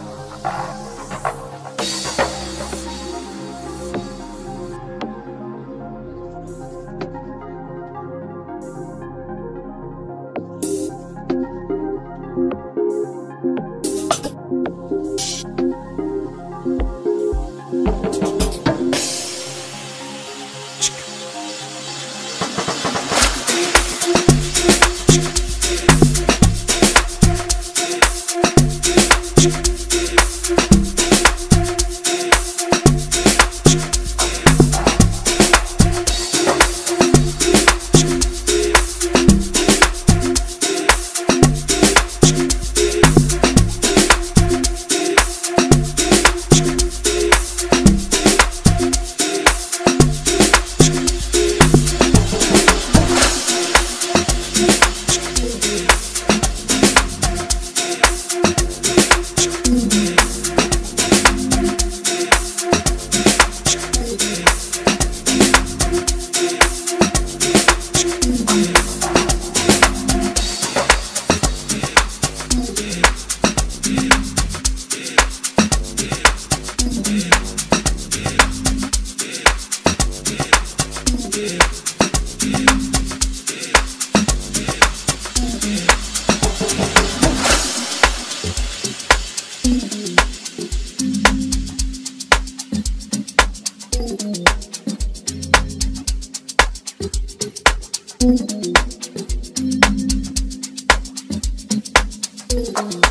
you Thank you.